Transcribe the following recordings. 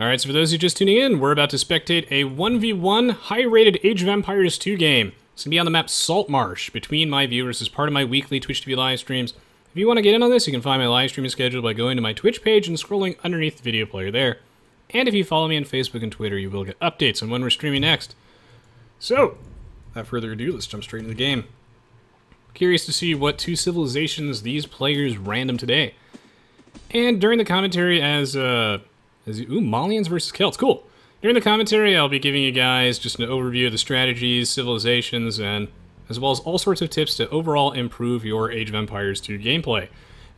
Alright, so for those who just tuning in, we're about to spectate a 1v1 high-rated Age of Empires 2 game. It's going to be on the map Saltmarsh, between my viewers as part of my weekly Twitch TV live streams. If you want to get in on this, you can find my live streaming schedule by going to my Twitch page and scrolling underneath the video player there. And if you follow me on Facebook and Twitter, you will get updates on when we're streaming next. So, without further ado, let's jump straight into the game. Curious to see what two civilizations these players random today. And during the commentary as, uh, as ooh, Malians versus Celts, cool. During the commentary, I'll be giving you guys just an overview of the strategies, civilizations, and as well as all sorts of tips to overall improve your Age of Empires 2 gameplay.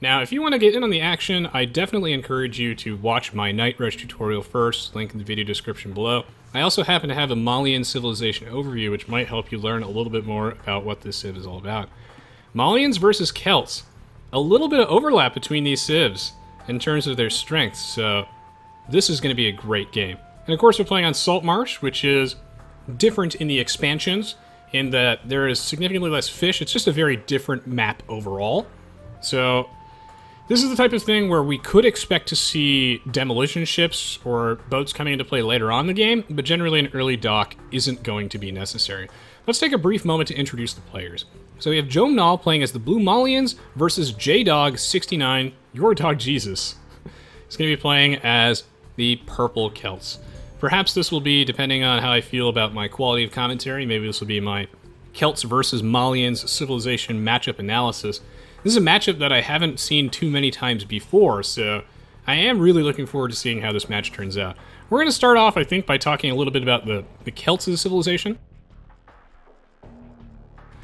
Now, if you want to get in on the action, I definitely encourage you to watch my Knight Rush tutorial first, link in the video description below. I also happen to have a Malian civilization overview, which might help you learn a little bit more about what this civ is all about. Malians versus Celts. A little bit of overlap between these civs in terms of their strengths, so this is going to be a great game. And of course, we're playing on Salt Marsh, which is different in the expansions in that there is significantly less fish. It's just a very different map overall. So this is the type of thing where we could expect to see demolition ships or boats coming into play later on in the game, but generally an early dock isn't going to be necessary. Let's take a brief moment to introduce the players. So we have Joe Nall playing as the Blue Malians versus J-Dog69, your dog Jesus. He's going to be playing as the Purple Celts. Perhaps this will be, depending on how I feel about my quality of commentary, maybe this will be my Celts versus Malians civilization matchup analysis. This is a matchup that I haven't seen too many times before, so I am really looking forward to seeing how this match turns out. We're going to start off, I think, by talking a little bit about the, the Celts as a civilization.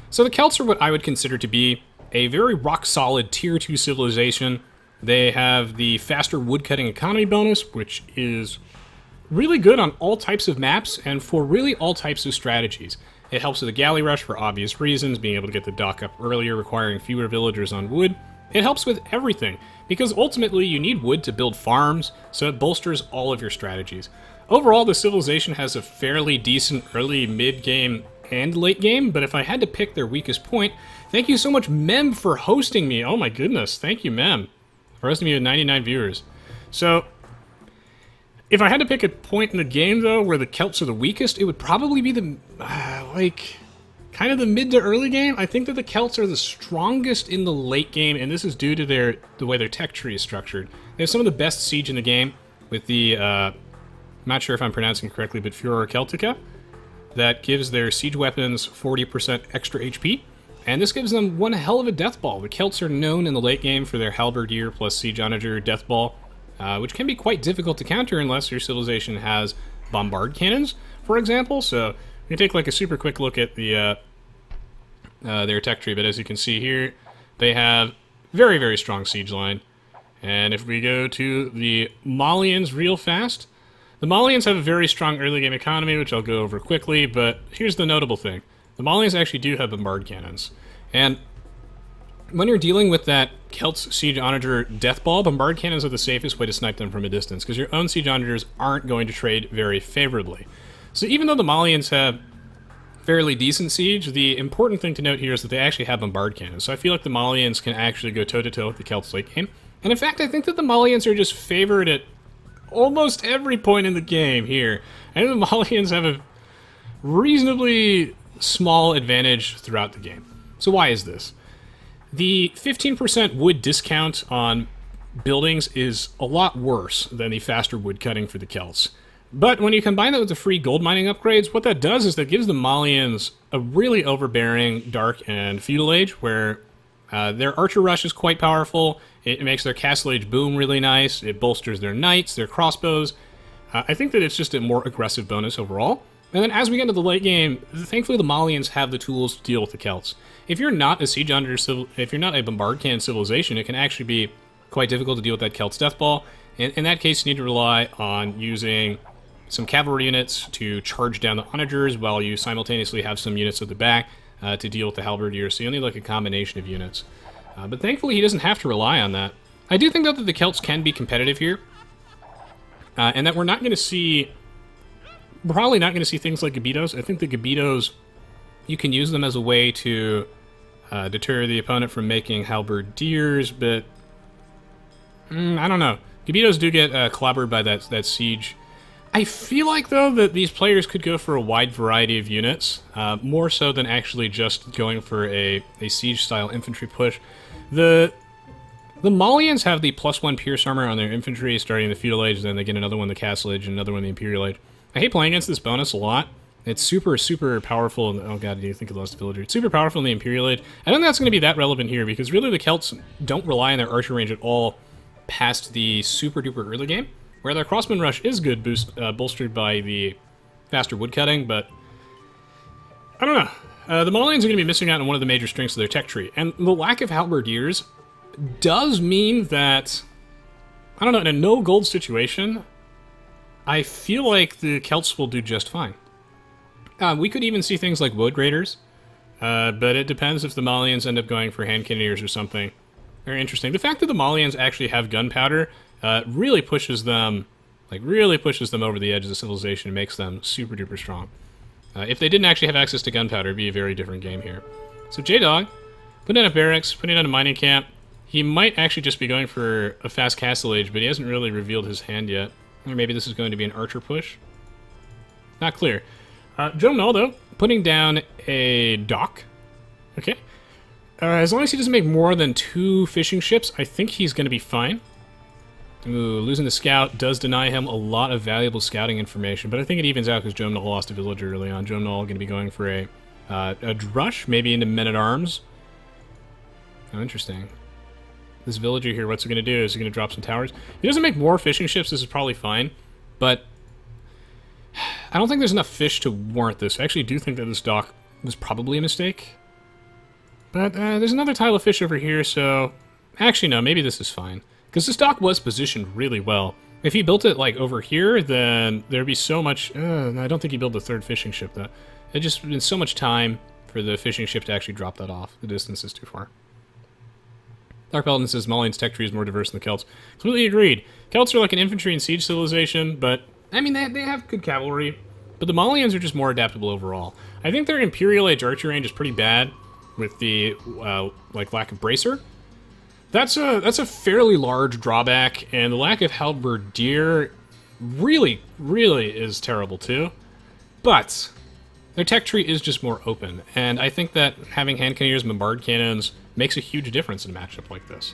So the Celts are what I would consider to be a very rock-solid Tier 2 civilization. They have the faster woodcutting economy bonus, which is really good on all types of maps and for really all types of strategies. It helps with the galley rush for obvious reasons, being able to get the dock up earlier, requiring fewer villagers on wood. It helps with everything, because ultimately you need wood to build farms, so it bolsters all of your strategies. Overall, the civilization has a fairly decent early, mid-game, and late game, but if I had to pick their weakest point, thank you so much, Mem, for hosting me. Oh my goodness, thank you, Mem, hosting me with 99 viewers. So, if I had to pick a point in the game, though, where the Celts are the weakest, it would probably be the, uh, like, kind of the mid to early game. I think that the Celts are the strongest in the late game, and this is due to their the way their tech tree is structured. They have some of the best siege in the game with the, uh, I'm not sure if I'm pronouncing correctly, but Furor Celtica. That gives their siege weapons 40% extra HP, and this gives them one hell of a death ball. The Celts are known in the late game for their Halberdier plus Siege Onager death ball, uh, which can be quite difficult to counter unless your civilization has bombard cannons, for example. So we take like a super quick look at the uh, uh, their tech tree, but as you can see here, they have very, very strong siege line. And if we go to the Malians real fast, the Malians have a very strong early game economy, which I'll go over quickly, but here's the notable thing. The Malians actually do have bombard cannons. And when you're dealing with that Celts Siege Onager Death Ball, Bombard Cannons are the safest way to snipe them from a distance, because your own Siege Onagers aren't going to trade very favorably. So even though the Malians have fairly decent siege, the important thing to note here is that they actually have Bombard Cannons. So I feel like the Malians can actually go toe-to-toe -to -toe with the Celts late game. And in fact, I think that the Malians are just favored at almost every point in the game here. I think the Malians have a reasonably small advantage throughout the game. So why is this? The 15% wood discount on buildings is a lot worse than the faster wood cutting for the Celts. But when you combine that with the free gold mining upgrades, what that does is that gives the Malians a really overbearing Dark and Feudal Age, where uh, their Archer Rush is quite powerful, it makes their Castle Age boom really nice, it bolsters their Knights, their Crossbows. Uh, I think that it's just a more aggressive bonus overall. And then as we get into the late game, thankfully the Malians have the tools to deal with the Celts. If you're not a siege under if you're not a bombard can civilization, it can actually be quite difficult to deal with that Celts death ball. In, in that case, you need to rely on using some cavalry units to charge down the onagers while you simultaneously have some units at the back uh, to deal with the halberdiers. So you'll need like a combination of units. Uh, but thankfully, he doesn't have to rely on that. I do think though that the Celts can be competitive here, uh, and that we're not going to see we're probably not going to see things like Gbetos. I think the Gbetos, you can use them as a way to uh, deter the opponent from making halberdiers, but mm, I don't know. Gbetos do get uh, clobbered by that that siege I feel like, though, that these players could go for a wide variety of units, uh, more so than actually just going for a, a siege-style infantry push. The the Malians have the plus one Pierce armor on their infantry starting the Feudal Age, then they get another one the Castle Age and another one the Imperial Age. I hate playing against this bonus a lot. It's super, super powerful. In, oh god, do you think of lost villager? It's super powerful in the Imperial Age. I don't think that's going to be that relevant here because really the Celts don't rely on their archer range at all past the super duper early game, where their crossman rush is good, boost uh, bolstered by the faster woodcutting, but I don't know. Uh, the Malians are going to be missing out on one of the major strengths of their tech tree, and the lack of halberdiers does mean that, I don't know, in a no gold situation, I feel like the Celts will do just fine. Uh, we could even see things like Woad Raiders, uh, but it depends if the Malians end up going for hand cannoneers or something. Very interesting. The fact that the Malians actually have gunpowder uh, really pushes them, like really pushes them over the edge of the civilization and makes them super duper strong. Uh, if they didn't actually have access to gunpowder, it'd be a very different game here. So J-Dog, putting in a barracks, putting in a mining camp, he might actually just be going for a fast castle age, but he hasn't really revealed his hand yet. Or maybe this is going to be an archer push. Not clear. Uh, Joe Naldo putting down a dock. Okay. Uh, as long as he doesn't make more than two fishing ships, I think he's going to be fine. Ooh, losing the scout does deny him a lot of valuable scouting information, but I think it evens out because Jomnal lost a villager early on. Jomnal going to be going for a uh, a drush, maybe into men-at-arms. Oh, interesting. This villager here, what's he going to do? Is he going to drop some towers? he doesn't make more fishing ships, this is probably fine. But I don't think there's enough fish to warrant this. I actually do think that this dock was probably a mistake. But uh, there's another tile of fish over here, so... Actually, no, maybe this is fine. Because this dock was positioned really well. If he built it, like, over here, then there'd be so much... Uh, I don't think he built a third fishing ship, though. It just been so much time for the fishing ship to actually drop that off. The distance is too far. Dark Paladin says Malian's tech tree is more diverse than the Celts. Completely agreed. Celts are like an infantry and siege civilization, but, I mean, they, they have good cavalry, but the Malians are just more adaptable overall. I think their Imperial Age archer range is pretty bad with the, uh, like, lack of bracer. That's a, that's a fairly large drawback, and the lack of halberdier really, really is terrible too. But their tech tree is just more open, and I think that having hand cannoneers and bombard cannons makes a huge difference in a matchup like this.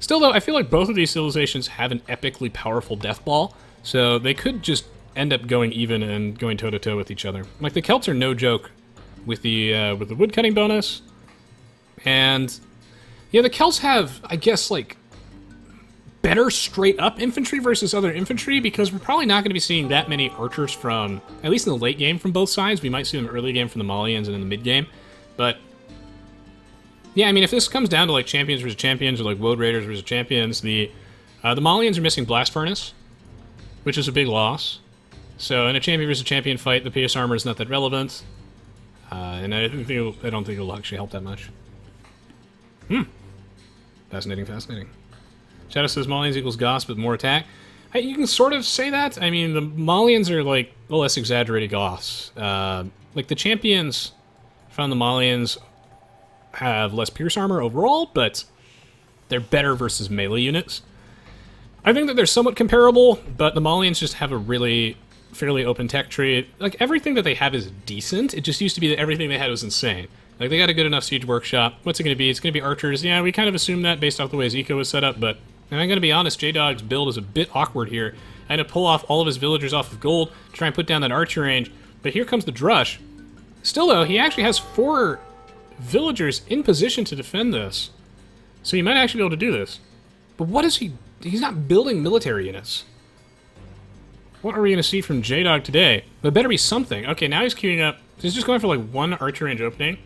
Still, though, I feel like both of these civilizations have an epically powerful death ball, so they could just end up going even and going toe to toe with each other. Like the Celts are no joke with the uh, with the woodcutting bonus, and yeah, the Celts have, I guess, like better straight up infantry versus other infantry because we're probably not going to be seeing that many archers from at least in the late game from both sides. We might see them early game from the Malians and in the mid game, but yeah, I mean, if this comes down to like champions versus champions or like Woad Raiders versus champions, the uh, the Malians are missing Blast Furnace, which is a big loss. So in a champion versus champion fight, the PS armor is not that relevant, uh, and I don't think I don't think it'll actually help that much. Hmm. Fascinating, fascinating. Shadow says Malians equals Goths, but more attack. I, you can sort of say that. I mean, the Malians are like the less exaggerated Goths. Uh, like the champions found the Malians have less pierce armor overall, but they're better versus melee units. I think that they're somewhat comparable, but the Malians just have a really fairly open tech tree. Like, everything that they have is decent. It just used to be that everything they had was insane. Like, they got a good enough siege workshop. What's it going to be? It's going to be archers. Yeah, we kind of assumed that based off the way his eco was set up, but and I'm going to be honest, J-Dog's build is a bit awkward here. I had to pull off all of his villagers off of gold to try and put down that archer range, but here comes the Drush. Still, though, he actually has four villagers in position to defend this. So he might actually be able to do this. But what is he... He's not building military units. What are we going to see from J-Dog today? There better be something. Okay, now he's queuing up. He's just going for like one archer range opening.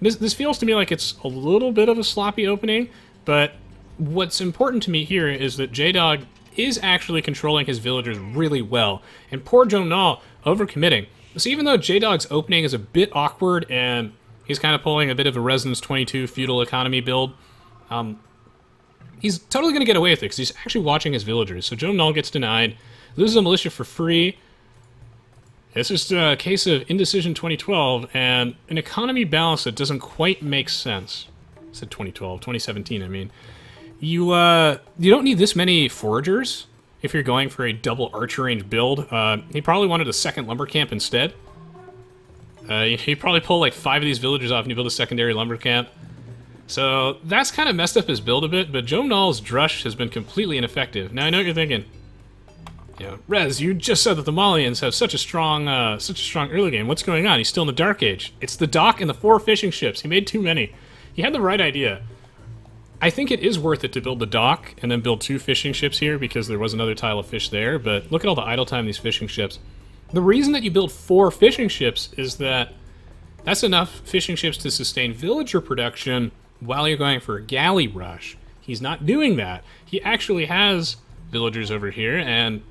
This, this feels to me like it's a little bit of a sloppy opening, but what's important to me here is that J-Dog is actually controlling his villagers really well. And poor Jonal overcommitting. So even though J-Dog's opening is a bit awkward and He's kind of pulling a bit of a Resonance 22 feudal economy build. Um, he's totally going to get away with it because he's actually watching his villagers. So Joe Null gets denied, loses a militia for free. It's just a case of indecision 2012 and an economy balance that doesn't quite make sense. I said 2012, 2017, I mean. You, uh, you don't need this many foragers if you're going for a double archer range build. Uh, he probably wanted a second lumber camp instead. Uh, you probably pull like five of these villagers off and you build a secondary lumber camp. So that's kind of messed up his build a bit, but Joe Null's Drush has been completely ineffective. Now I know what you're thinking. Know, Rez, you just said that the Malians have such a strong, uh, such a strong early game. What's going on? He's still in the Dark Age. It's the dock and the four fishing ships. He made too many. He had the right idea. I think it is worth it to build the dock and then build two fishing ships here because there was another tile of fish there, but look at all the idle time these fishing ships. The reason that you build four fishing ships is that that's enough fishing ships to sustain villager production while you're going for a galley rush. He's not doing that. He actually has villagers over here and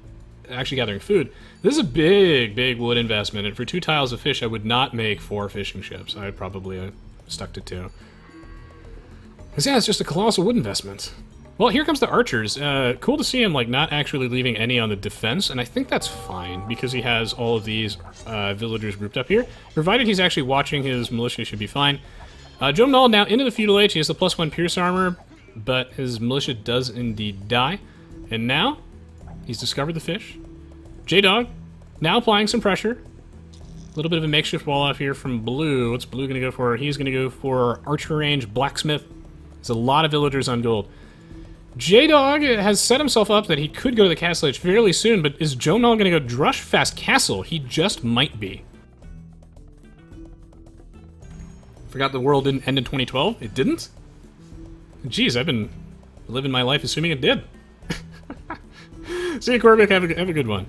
actually gathering food. This is a big, big wood investment, and for two tiles of fish, I would not make four fishing ships. I would probably have stuck to two. Because, yeah, it's just a colossal wood investment. Well, here comes the archers. Uh, cool to see him, like, not actually leaving any on the defense, and I think that's fine, because he has all of these uh, villagers grouped up here. Provided he's actually watching his militia, should be fine. Uh, Joe Null now into the feudal age. He has the plus one pierce armor, but his militia does indeed die. And now, he's discovered the fish. J-Dog, now applying some pressure. A little bit of a makeshift wall off here from Blue. What's Blue going to go for? He's going to go for Archer Range Blacksmith. There's a lot of villagers on gold. J-Dog has set himself up that he could go to the castle age fairly soon, but is Joe Null going to go Drush Fast Castle? He just might be. Forgot the world didn't end in 2012? It didn't? Jeez, I've been living my life assuming it did. See you, Corbett. Have a, have a good one.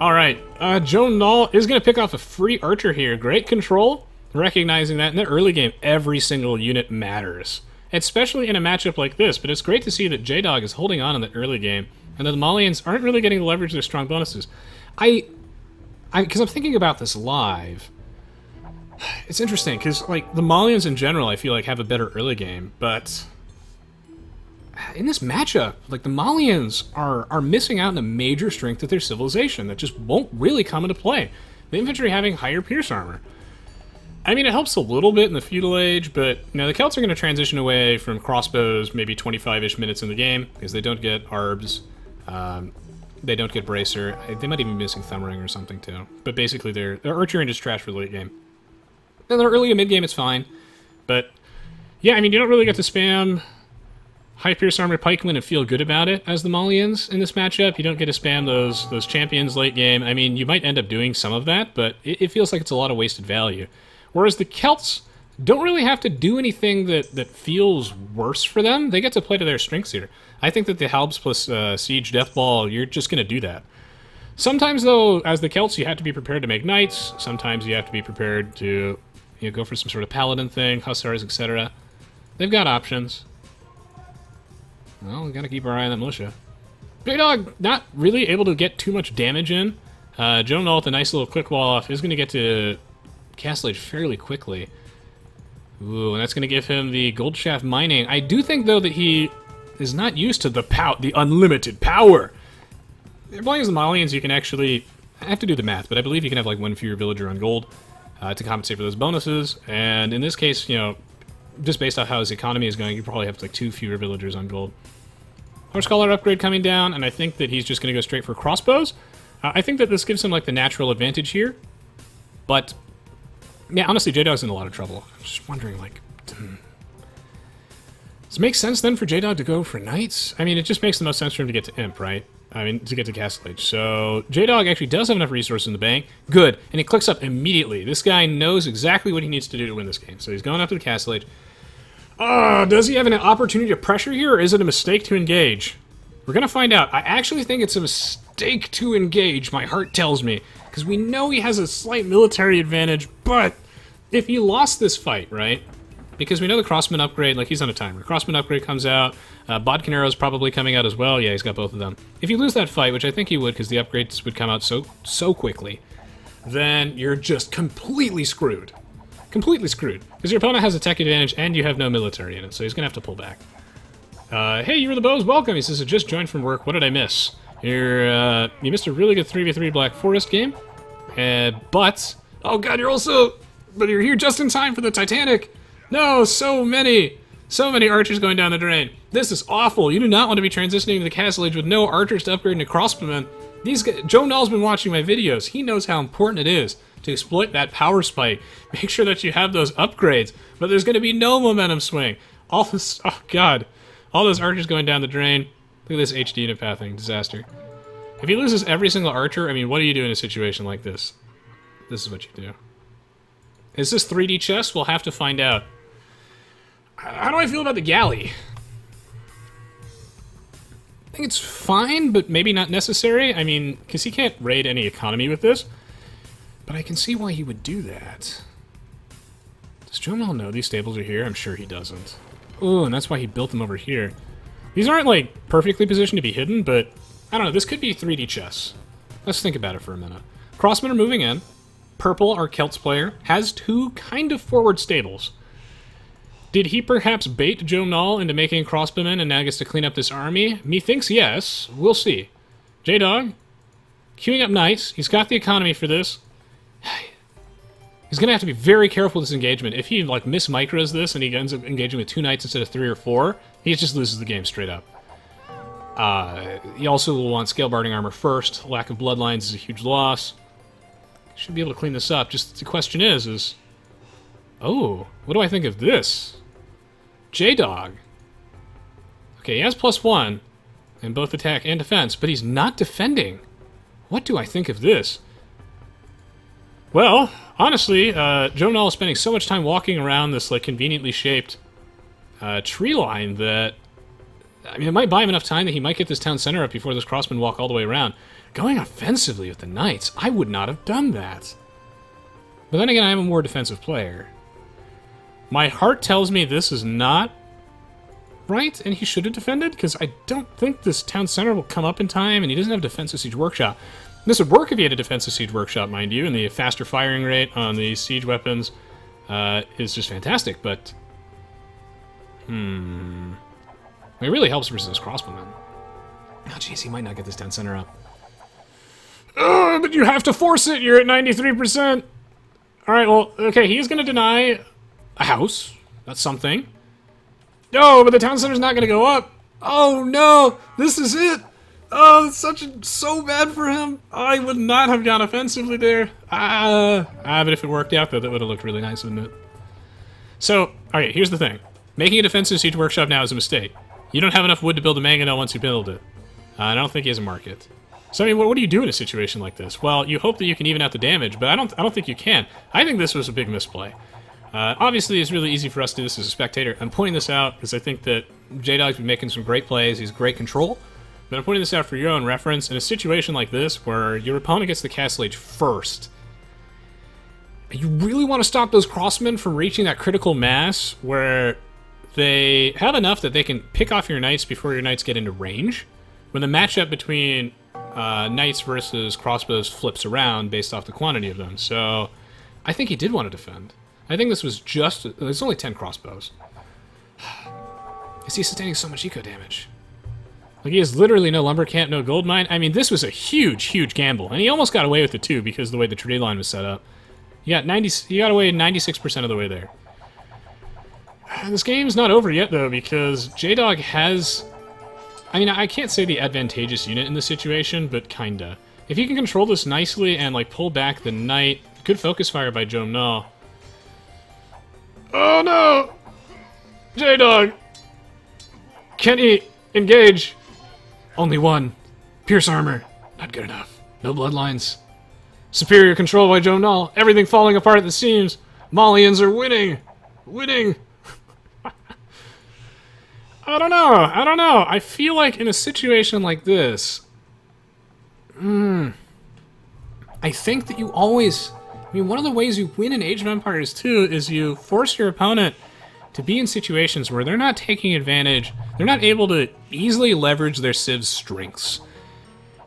All right, uh, Joe Null is going to pick off a free archer here. Great control, recognizing that in the early game, every single unit matters, especially in a matchup like this. But it's great to see that J-Dog is holding on in the early game, and that the Malians aren't really getting the leverage of their strong bonuses. I, I, because I'm thinking about this live. It's interesting because like the Malians in general, I feel like have a better early game, but in this matchup, like the Malians are are missing out on a major strength of their civilization that just won't really come into play. The infantry having higher pierce armor. I mean, it helps a little bit in the feudal age, but you the Celts are going to transition away from crossbows maybe 25-ish minutes in the game because they don't get arbs, um, they don't get bracer. They might even be missing thumb ring or something too. But basically, their their archery range is trash for the late game. In the early and mid game, it's fine, but yeah, I mean, you don't really get to spam high pierce armor pikemen and feel good about it as the Malians in this matchup. You don't get to spam those those champions late game. I mean, you might end up doing some of that, but it, it feels like it's a lot of wasted value. Whereas the Celts don't really have to do anything that, that feels worse for them. They get to play to their strengths here. I think that the Halbs plus uh, Siege Deathball, you're just going to do that. Sometimes, though, as the Celts, you have to be prepared to make knights. Sometimes you have to be prepared to you know, go for some sort of paladin thing, hussars, etc. They've got options. Well, we gotta keep our eye on that militia. Big Dog not really able to get too much damage in. Uh, Joe Null with a nice little quick wall off is going to get to Castle Age fairly quickly. Ooh, and that's going to give him the Gold Shaft Mining. I do think, though, that he is not used to the pow the unlimited power. As long as the Malians, you can actually... I have to do the math, but I believe you can have, like, one fewer villager on gold uh, to compensate for those bonuses. And in this case, you know, just based off how his economy is going, you probably have like two fewer villagers on gold. Horse collar upgrade coming down, and I think that he's just going to go straight for crossbows. Uh, I think that this gives him like the natural advantage here, but yeah, honestly, J Dog's in a lot of trouble. I'm just wondering, like, hmm. does it make sense then for J Dog to go for knights? I mean, it just makes the most sense for him to get to imp, right? I mean, to get to Castle Age. So J-Dog actually does have enough resources in the bank. Good. And he clicks up immediately. This guy knows exactly what he needs to do to win this game. So he's going up to the Castle Age. Uh, does he have an opportunity to pressure here, or is it a mistake to engage? We're going to find out. I actually think it's a mistake to engage, my heart tells me. Because we know he has a slight military advantage, but if he lost this fight, right? Because we know the Crossman upgrade, like he's on a timer. Crossman upgrade comes out. Uh, Bodkin Arrow is probably coming out as well. Yeah, he's got both of them. If you lose that fight, which I think he would because the upgrades would come out so so quickly, then you're just completely screwed completely screwed. Because your opponent has a tech advantage and you have no military in it, so he's gonna have to pull back. Uh, hey, you were the bows, welcome! He says, I just joined from work, what did I miss? You're, uh, you missed a really good 3v3 Black Forest game, uh, but... Oh god, you're also... But you're here just in time for the Titanic! No, so many! So many archers going down the drain. This is awful. You do not want to be transitioning to the castle age with no archers to upgrade into crossbowmen. These guys, Joe Null's been watching my videos. He knows how important it is to exploit that power spike. Make sure that you have those upgrades. But there's going to be no momentum swing. All this, oh god, all those archers going down the drain. Look at this HD pathing disaster. If he loses every single archer, I mean, what do you do in a situation like this? This is what you do. Is this 3D chess? We'll have to find out. How do I feel about the galley? I think it's fine, but maybe not necessary. I mean, because he can't raid any economy with this. But I can see why he would do that. Does Jonal know these stables are here? I'm sure he doesn't. Oh, and that's why he built them over here. These aren't, like, perfectly positioned to be hidden, but I don't know. This could be 3D chess. Let's think about it for a minute. Crossmen are moving in. Purple, our Celts player, has two kind of forward stables. Did he perhaps bait Joe Null into making crossbowmen and now gets to clean up this army? Methinks yes. We'll see. J-Dog, queuing up nice. He's got the economy for this. He's going to have to be very careful with this engagement. If he, like, mismicros this and he ends up engaging with two knights instead of three or four, he just loses the game straight up. Uh, he also will want scale barding armor first. Lack of bloodlines is a huge loss. Should be able to clean this up. Just the question is, is... Oh, what do I think of this? J-Dog. Okay, he has plus one in both attack and defense, but he's not defending. What do I think of this? Well, honestly, uh, Joe Null is spending so much time walking around this like conveniently shaped uh, tree line that I mean, it might buy him enough time that he might get this town center up before those crossmen walk all the way around. Going offensively with the knights, I would not have done that. But then again, I am a more defensive player. My heart tells me this is not right, and he should have defended, because I don't think this town center will come up in time, and he doesn't have defensive siege workshop. This would work if he had a defensive siege workshop, mind you, and the faster firing rate on the siege weapons uh, is just fantastic, but... Hmm... It really helps versus those crossbowmen. Oh, jeez, he might not get this town center up. Oh, but you have to force it! You're at 93%! Alright, well, okay, he's gonna deny a house. That's something. No, but the town center's not gonna go up. Oh no, this is it. Oh, it's such a, so bad for him. I would not have gone offensively there. Ah, ah, but if it worked out though, that would have looked really nice, wouldn't it? So, alright, here's the thing. Making a defense defensive siege workshop now is a mistake. You don't have enough wood to build a mangonel once you build it. Uh, I don't think he has a market. So I mean, what, what, do you do in a situation like this? Well, you hope that you can even out the damage, but I don't. I don't think you can. I think this was a big misplay. Uh, obviously, it's really easy for us to do this as a spectator. I'm pointing this out because I think that J-Dog's been making some great plays. He's great control. But I'm pointing this out for your own reference. In a situation like this, where your opponent gets the castle age first, you really want to stop those crossmen from reaching that critical mass where they have enough that they can pick off your knights before your knights get into range. When the matchup between uh, knights versus crossbows flips around based off the quantity of them. So I think he did want to defend. I think this was just... There's only 10 crossbows. Is he sustaining so much eco damage? Like, he has literally no lumber camp, no gold mine. I mean, this was a huge, huge gamble. And he almost got away with it, too, because the way the trade line was set up. He got, 90, he got away 96% of the way there. This game's not over yet, though, because J-Dog has... I mean, I can't say the advantageous unit in this situation, but kinda. If he can control this nicely and, like, pull back the knight... Good focus fire by Null. Oh, no! J-Dog! Can he engage? Only one. Pierce armor. Not good enough. No bloodlines. Superior control by Joe Null. Everything falling apart at the seams. Malians are winning! Winning! I don't know. I don't know. I feel like in a situation like this, hmm, I think that you always. I mean, one of the ways you win in Age of Empires 2 is you force your opponent to be in situations where they're not taking advantage, they're not able to easily leverage their Civ's strengths.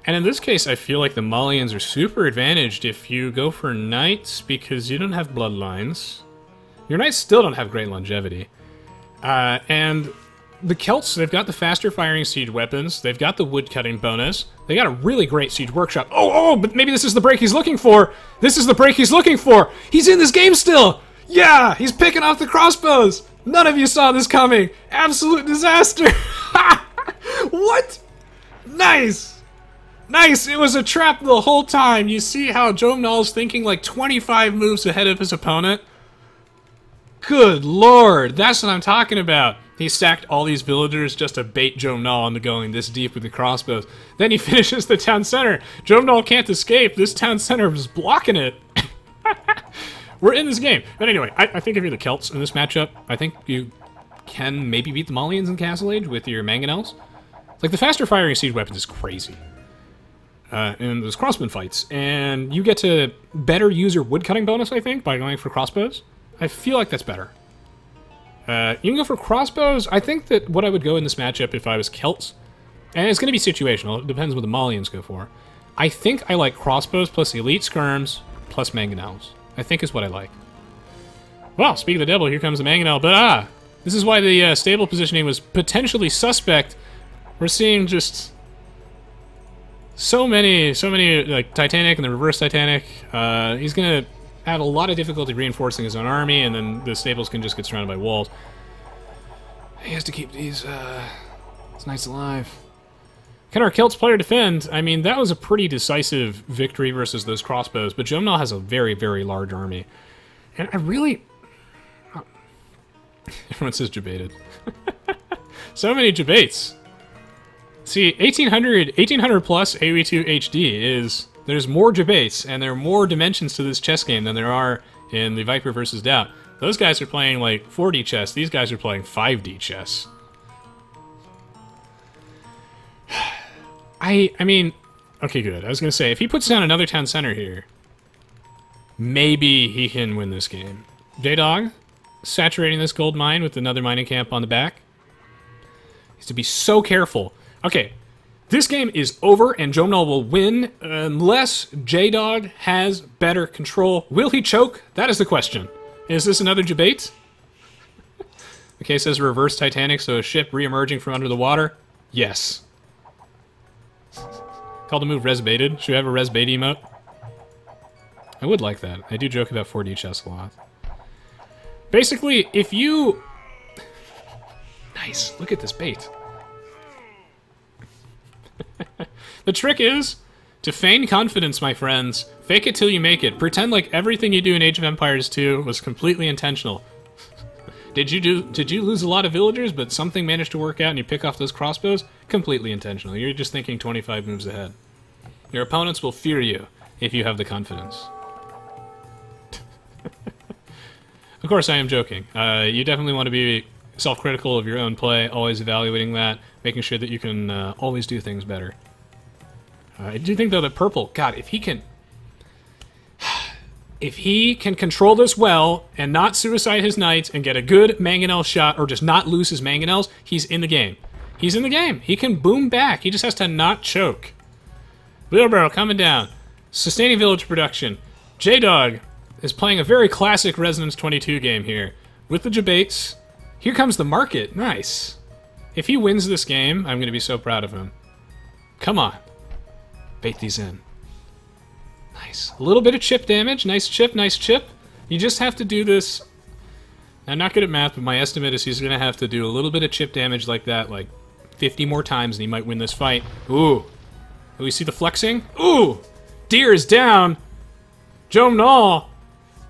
And in this case, I feel like the Malians are super advantaged if you go for knights because you don't have bloodlines. Your knights still don't have great longevity. Uh, and the Celts, they've got the faster firing siege weapons. They've got the woodcutting bonus. They got a really great siege workshop. Oh, oh, but maybe this is the break he's looking for. This is the break he's looking for. He's in this game still. Yeah, he's picking off the crossbows. None of you saw this coming! Absolute disaster! what? Nice! Nice! It was a trap the whole time! You see how Jomnal's thinking like 25 moves ahead of his opponent? Good lord! That's what I'm talking about! He stacked all these villagers just to bait Jomnal into going this deep with the crossbows. Then he finishes the town center. Jomnal can't escape. This town center is blocking it. We're in this game. But anyway, I, I, think if you're the Celts in this matchup, I think you can maybe beat the Malians in Castle Age with your Mangonels. Like, the faster firing siege weapons is crazy. Uh, in those crossbow fights. And you get to better use your woodcutting bonus, I think, by going for crossbows. I feel like that's better. Uh, you can go for crossbows. I think that what I would go in this matchup if I was Celts, and it's going to be situational, it depends what the Malians go for. I think I like crossbows plus elite skirms plus mangonels. I think is what I like. Well, speaking of the devil, here comes the mangonel, but ah! This is why the uh, stable positioning was potentially suspect. We're seeing just so many, so many, like, Titanic and the reverse Titanic. Uh, he's gonna have a lot of difficulty reinforcing his own army, and then the stables can just get surrounded by walls. He has to keep these, uh, these knights alive. Can our Celts player defend? I mean, that was a pretty decisive victory versus those crossbows, but Jomnal has a very, very large army. And I really... Everyone says debated. so many debates. See, 1800, 1800 plus AoE2 HD is there's more debates and there are more dimensions to this chess game than there are in the Viper versus DauT. Those guys are playing like 4D chess. These guys are playing 5D chess. I I mean, okay, good. I was gonna say if he puts down another town center here, maybe he can win this game. J Dog, saturating this gold mine with another mining camp on the back. He's to be so careful. Okay, this game is over, and Jomnal will win unless J-Dog has better control. Will he choke? That is the question. Is this another debate? okay, says reverse Titanic, so a ship re-emerging from under the water. Yes. Call the move res baited. Should we have a res bait emote? I would like that. I do joke about 4D chess a lot. Basically, if you... nice. Look at this bait. the trick is to feign confidence, my friends. Fake it till you make it. Pretend like everything you do in Age of Empires 2 was completely intentional. did you do did you lose a lot of villagers but something managed to work out and you pick off those crossbows? Completely intentional. You're just thinking 25 moves ahead. Your opponents will fear you if you have the confidence. of course, I am joking. Uh, you definitely want to be self-critical of your own play, always evaluating that, making sure that you can uh, always do things better. Uh, I do think, though, that Purple, God, if he can... If he can control this well and not suicide his knights and get a good Mangonel shot or just not lose his Mangonels, he's in the game. He's in the game. He can boom back. He just has to not choke. Wheelbarrow coming down. Sustaining village production. J-Dog is playing a very classic Resonance 22 game here. With the Jabates, here comes the market. Nice. If he wins this game, I'm going to be so proud of him. Come on. Bait these in. Nice. A little bit of chip damage. Nice chip, nice chip. You just have to do this. I'm not good at math, but my estimate is he's going to have to do a little bit of chip damage like that, like 50 more times, and he might win this fight. Ooh. Do we see the flexing? Ooh! Deer is down! Jomnal,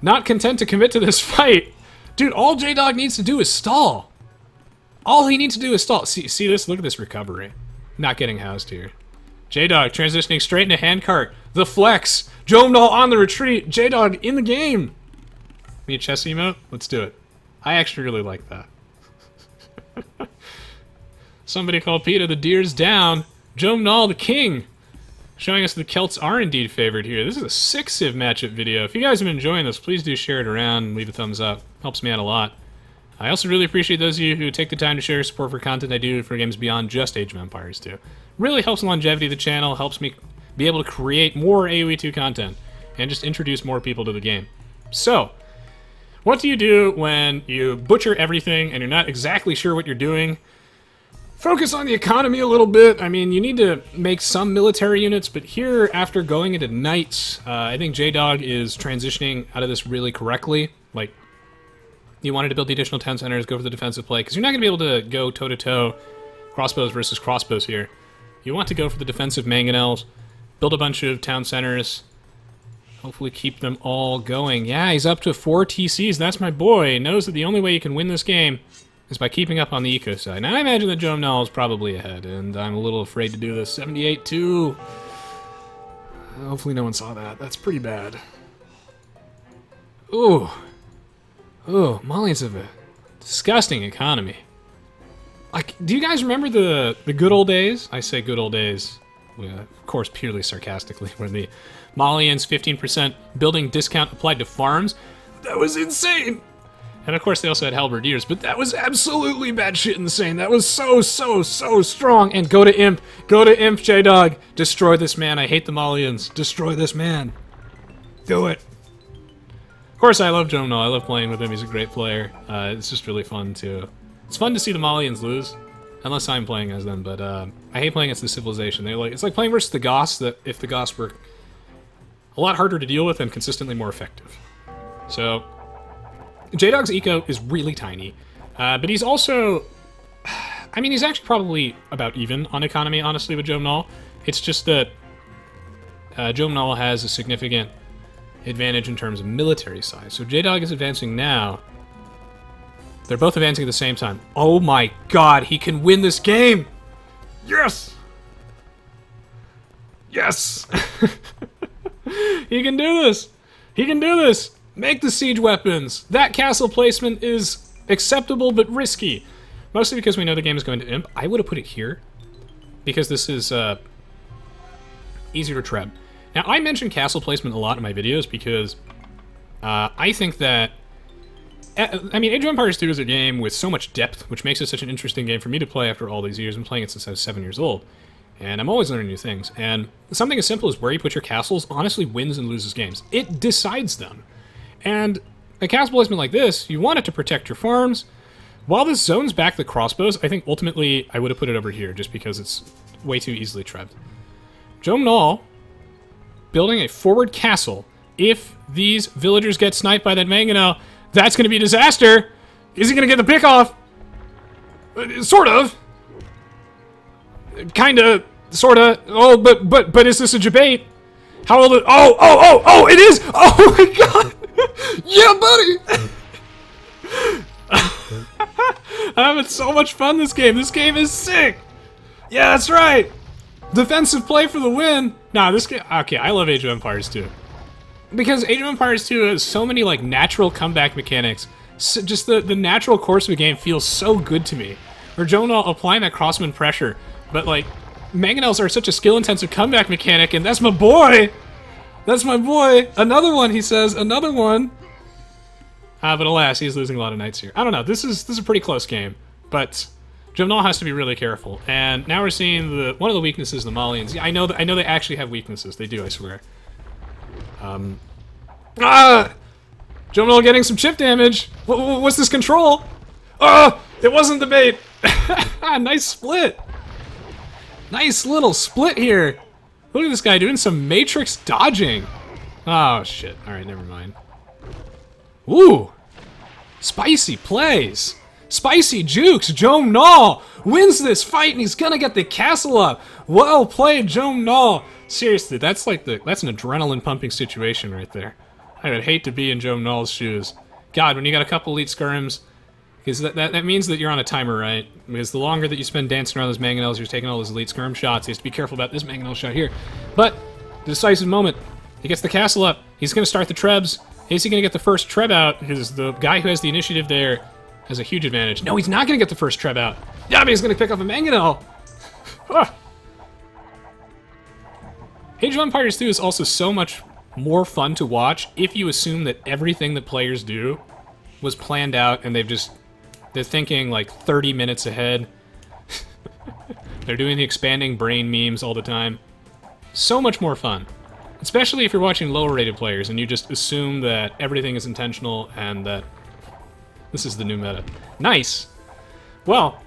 not content to commit to this fight, Dude, all J-Dog needs to do is stall. All he needs to do is stall. See, see this? Look at this recovery. Not getting housed here. J-Dog transitioning straight into handcart. The flex. Jomnal on the retreat. J-Dog in the game. Me a chess emote? Let's do it. I actually really like that. Somebody called Peter the deer's down. Jomnal the king showing us the Celts are indeed favored here. This is a sick Civ matchup video. If you guys have been enjoying this, please do share it around and leave a thumbs up. Helps me out a lot. I also really appreciate those of you who take the time to share your support for content I do for games beyond just Age of Empires 2. Really helps the longevity of the channel, helps me be able to create more AoE 2 content, and just introduce more people to the game. So, what do you do when you butcher everything and you're not exactly sure what you're doing? focus on the economy a little bit. I mean, you need to make some military units, but here, after going into knights, uh, I think J-Dog is transitioning out of this really correctly. You wanted to build the additional town centers, go for the defensive play, because you're not going to be able to go toe-to-toe crossbows versus crossbows here. You want to go for the defensive mangonels, build a bunch of town centers, hopefully keep them all going. Yeah, he's up to four TCs. That's my boy. Knows that the only way you can win this game is by keeping up on the eco side. Now, I imagine that Joe Null is probably ahead, and I'm a little afraid to do this. 78-2. Hopefully no one saw that. That's pretty bad. Ooh. Ooh, Malians have a disgusting economy. Like, do you guys remember the the good old days? I say good old days, uh, of course, purely sarcastically, when the Malians 15% building discount applied to farms. That was insane. And of course, they also had halberdiers, but that was absolutely batshit insane. That was so, so, so strong. And go to Imp. Go to Imp, J Dog. Destroy this man. I hate the Malians. Destroy this man. Do it. Of course, I love Jono. I love playing with him. He's a great player. Uh, it's just really fun to. It's fun to see the Malians lose, unless I'm playing as them. But uh, I hate playing against the Civilization. They like it's like playing versus the Goths. That if the Goths were a lot harder to deal with and consistently more effective. So, J Dog's eco is really tiny, uh, but he's also. I mean, he's actually probably about even on economy, honestly, with Joe Null. It's just that uh, Joe Null has a significant advantage in terms of military size. So J-Dog is advancing now. They're both advancing at the same time. Oh my god, he can win this game! Yes! Yes! he can do this! He can do this! Make the siege weapons! That castle placement is acceptable but risky. Mostly because we know the game is going to imp. I would have put it here. Because this is uh, easier to treb. Now, I mention castle placement a lot in my videos because uh, I think that uh, I mean, Age of Empires 2 is a game with so much depth, which makes it such an interesting game for me to play after all these years. I'm playing it since I was seven years old, and I'm always learning new things. And something as simple as where you put your castles honestly wins and loses games. It decides them. And a castle placement like this, you want it to protect your farms. While this zones back the crossbows, I think ultimately I would have put it over here just because it's way too easily trebbed. Jom Nall building a forward castle. If these villagers get sniped by that mangonel, that's going to be a disaster. Is he going to get the pick off? Uh, sort of. Kinda. Sorta. Oh, but but but is this a debate? How old? it? Oh oh oh oh! It is! Oh my god! yeah, buddy. I'm having so much fun this game. This game is sick. Yeah, that's right. Defensive play for the win. Nah, this game. Okay, I love Age of Empires 2. Because Age of Empires 2 has so many like natural comeback mechanics. So just the, the natural course of the game feels so good to me. Or Jonah applying that crossman pressure. But like, Mangonels are such a skill-intensive comeback mechanic, and that's my boy! That's my boy! Another one, he says, another one! Ah, uh, but alas, he's losing a lot of knights here. I don't know, this is this is a pretty close game. But Jumnal has to be really careful. And now we're seeing the one of the weaknesses of the Malians. Yeah, I know that I know they actually have weaknesses. They do, I swear. Um Ah! Jumnal getting some chip damage. What, what's this control? Oh, it wasn't the bait. nice split. Nice little split here. Look at this guy doing some matrix dodging. Oh shit. All right, never mind. Ooh. Spicy plays. Spicy Jukes, Joe Nall wins this fight and he's gonna get the castle up. Well played, Joe Nall. Seriously, that's like the that's an adrenaline pumping situation right there. I would hate to be in Joe Nall's shoes. God, when you got a couple elite skirms, because that, that, that, means that you're on a timer, right? Because the longer that you spend dancing around those mangonels, you're taking all those elite skirm shots. You have to be careful about this mangonel shot here. But, the decisive moment. He gets the castle up. He's to start the trebs. Is he to get the first treb out? Because the guy who has the initiative there has a huge advantage. No, he's not going to get the first treb out. But he's going to pick up a Mangonel. ah. Age of Empires 2 is also so much more fun to watch if you assume that everything that players do was planned out and they've just... They're thinking like 30 minutes ahead. they're doing the expanding brain memes all the time. So much more fun. Especially if you're watching lower rated players and you just assume that everything is intentional and that this is the new meta. Nice. Well,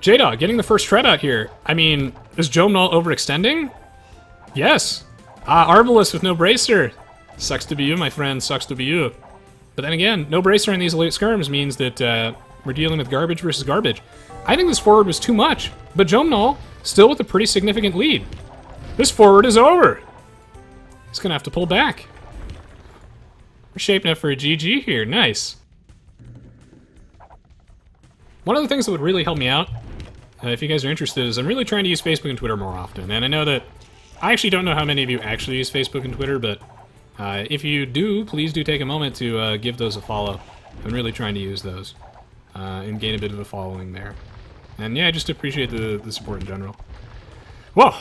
J-Dog getting the first tread out here. I mean, is Joe Null overextending? Yes. Ah, Arbalest with no bracer. Sucks to be you, my friend. Sucks to be you. But then again, no bracer in these elite skirms means that uh, we're dealing with garbage versus garbage. I think this forward was too much, but Jomnal still with a pretty significant lead. This forward is over. He's gonna have to pull back. We're shaping up for a GG here. Nice. One of the things that would really help me out, uh, if you guys are interested, is I'm really trying to use Facebook and Twitter more often. And I know that I actually don't know how many of you actually use Facebook and Twitter, but uh, if you do, please do take a moment to uh, give those a follow. I'm really trying to use those uh, and gain a bit of a following there. And yeah, I just appreciate the, the support in general. Well,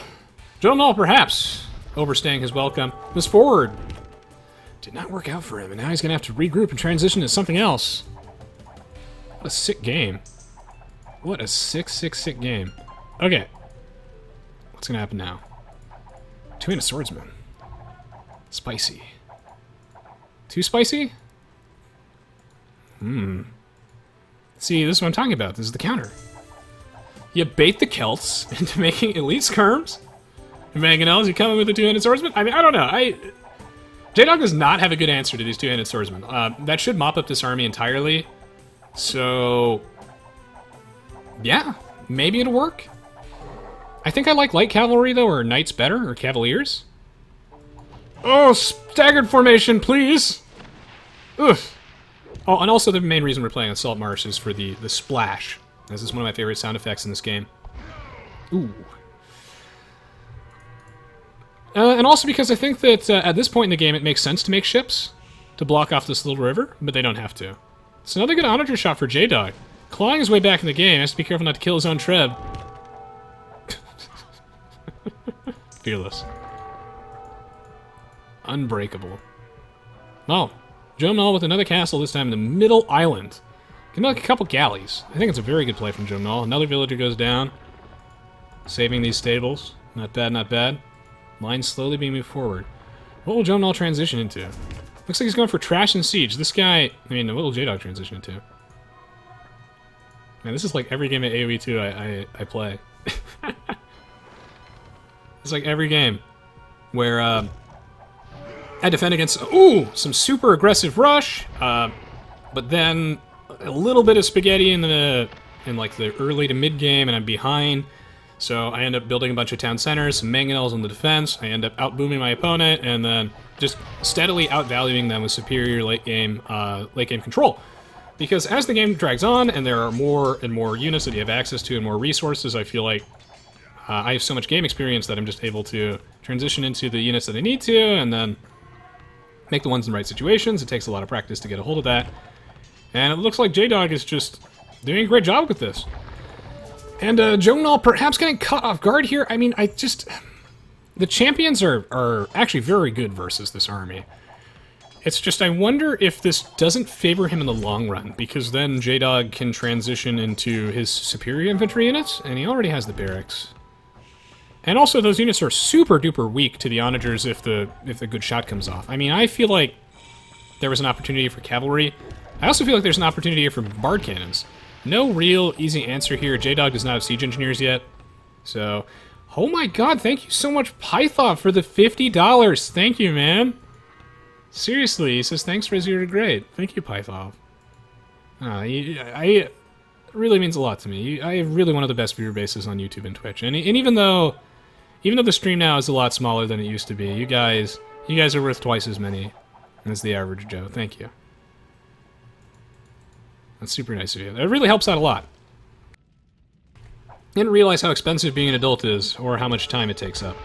Joe Null perhaps overstaying his welcome. Miss forward did not work out for him, and now he's going to have to regroup and transition to something else. What a sick game. What a sick, sick, sick game. Okay. What's to happen now? Two-handed swordsman. Spicy. Too spicy? Hmm. See, this is what I'm talking about. This is the counter. You bait the Celts into making elite skirms? And Mangonels, you come in with a two-handed swordsman? I mean, I don't know. I J-Dog does not have a good answer to these two-handed swordsmen. Uh, that should mop up this army entirely. So, yeah, maybe it'll work. I think I like light cavalry, though, or knights better, or cavaliers. Oh, staggered formation, please! Ugh. Oh, and also the main reason we're playing on Salt Marsh is for the, the splash. This is one of my favorite sound effects in this game. Ooh. Uh, and also because I think that uh, at this point in the game it makes sense to make ships to block off this little river, but they don't have to. It's another good onager shot for J-Dog. Clawing his way back in the game, has to be careful not to kill his own Treb. Fearless. Unbreakable. Oh, Joe Null with another castle, this time in the middle island. Can make a couple galleys. I think it's a very good play from Joe Null. Another villager goes down. Saving these stables. Not bad, not bad. Line slowly being moved forward. What will Joe Null transition into? Looks like he's going for Trash and Siege. This guy... I mean, what will J-Dog transition into? Man, this is like every game at AoE 2 I, I, I play. it's like every game where uh, I defend against, ooh, some super aggressive rush, uh, but then a little bit of spaghetti in the in like the early to mid game, and I'm behind. So I end up building a bunch of town centers, some mangonels on the defense. I end up outbooming my opponent, and then just steadily outvaluing them with superior late game uh, late game control. Because as the game drags on, and there are more and more units that you have access to, and more resources, I feel like uh, I have so much game experience that I'm just able to transition into the units that I need to, and then make the ones in the right situations. It takes a lot of practice to get a hold of that. And it looks like J-Dog is just doing a great job with this. And uh, Jonal perhaps getting caught off guard here. I mean, I just... The champions are, are actually very good versus this army. It's just, I wonder if this doesn't favor him in the long run, because then J-Dog can transition into his superior infantry units, and he already has the barracks. And also, those units are super duper weak to the onagers if the if the good shot comes off. I mean, I feel like there was an opportunity for cavalry. I also feel like there's an opportunity here for bombard cannons. No real easy answer here. J-Dog does not have siege engineers yet. So, oh my god, thank you so much, Python, for the $50. Thank you, man. Seriously, he says, thanks for to great. Thank you, Python. Uh, I, I really means a lot to me. I have really one of the best viewer bases on YouTube and Twitch. And, and even though even though the stream now is a lot smaller than it used to be, you guys, you guys are worth twice as many as the average Joe. Thank you. That's super nice of you. It really helps out a lot. Didn't realize how expensive being an adult is, or how much time it takes up.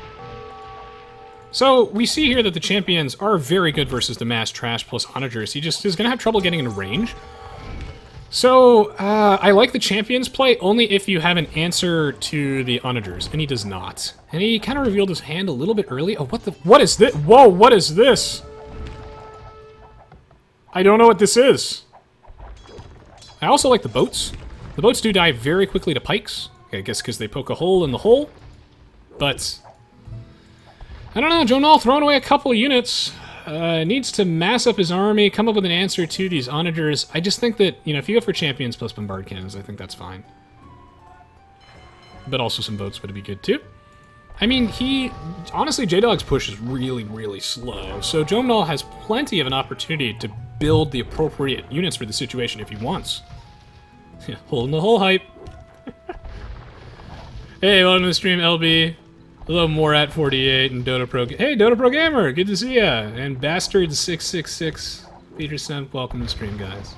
So, we see here that the champions are very good versus the mass trash plus onagers. He just is going to have trouble getting into range. So, uh, I like the champions play only if you have an answer to the onagers, and he does not. And he kind of revealed his hand a little bit early. Oh, what the? What is this? Whoa, what is this? I don't know what this is. I also like the boats. The boats do die very quickly to pikes. Okay, I guess because they poke a hole in the hole. But, I don't know, Jonal throwing away a couple units. Uh, needs to mass up his army, come up with an answer to these onagers. I just think that, you know, if you go for champions plus bombard cannons, I think that's fine. But also some boats would be good too. I mean, he... Honestly, J-Dog's push is really, really slow, so Jomnal has plenty of an opportunity to build the appropriate units for the situation if he wants. Holding the whole hype. hey, welcome to the stream, LB. Hello, Morat48 and Dota Pro. Hey, Dota Pro Gamer, good to see ya. And Bastard666 Peterson, welcome to stream, guys.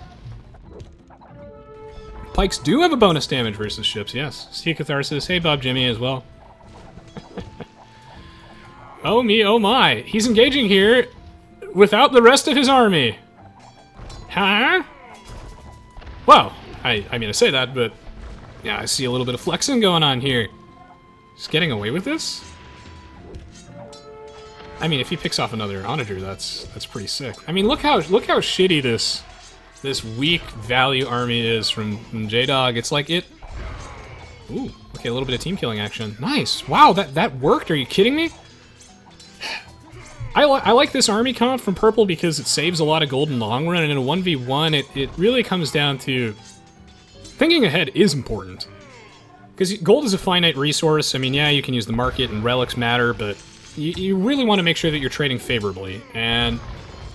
Pikes do have a bonus damage versus ships, yes. Sea Catharsis, hey Bob Jimmy as well. oh me, oh my. He's engaging here without the rest of his army. Huh? Well, I, I mean, I say that, but yeah, I see a little bit of flexing going on here. He's getting away with this? I mean, if he picks off another onager, that's that's pretty sick. I mean, look how look how shitty this this weak value army is from, from J-Dog. It's like it... Ooh, okay, a little bit of team killing action. Nice. Wow, that, that worked. Are you kidding me? I, li I like this army comp from Purple because it saves a lot of gold in the long run, and in a 1v1, it, it really comes down to... Thinking ahead is important. Because gold is a finite resource. I mean, yeah, you can use the market and relics matter, but you, you really want to make sure that you're trading favorably. And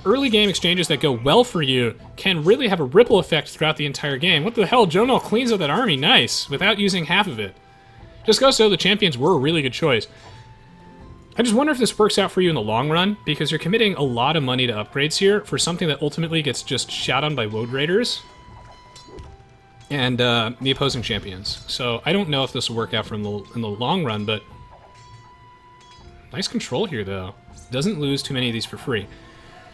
early game exchanges that go well for you can really have a ripple effect throughout the entire game. What the hell? Jonal cleans up that army. Nice. Without using half of it. Just goes so the champions were a really good choice. I just wonder if this works out for you in the long run, because you're committing a lot of money to upgrades here for something that ultimately gets just shot on by Woad Raiders and uh, the opposing champions. So I don't know if this will work out for in the, in the long run, but nice control here, though. Doesn't lose too many of these for free.